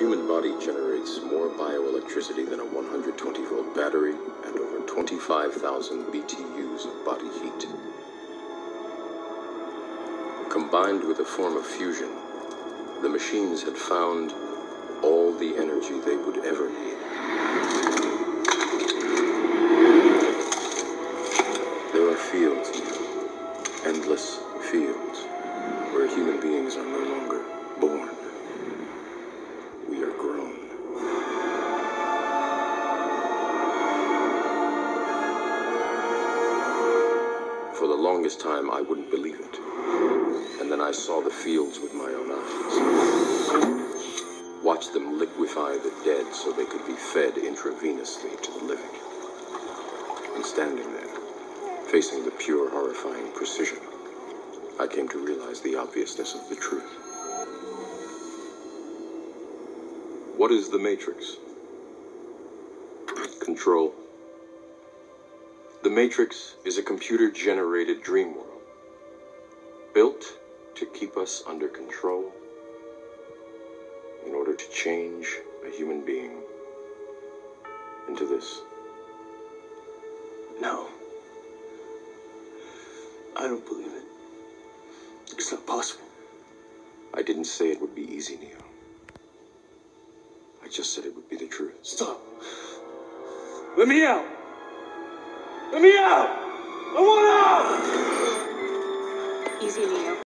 human body generates more bioelectricity than a 120 volt battery and over 25,000 BTUs of body heat. Combined with a form of fusion, the machines had found all the energy they would ever need. There are fields endless fields, where human beings are For the longest time, I wouldn't believe it. And then I saw the fields with my own eyes. Watched them liquefy the dead so they could be fed intravenously to the living. And standing there, facing the pure, horrifying precision, I came to realize the obviousness of the truth. What is the Matrix? Control. The Matrix is a computer generated dream world built to keep us under control in order to change a human being into this. No. I don't believe it. It's not possible. I didn't say it would be easy, Neo. I just said it would be the truth. Stop. Let me out. Let me out. I want out. Easy, Neo.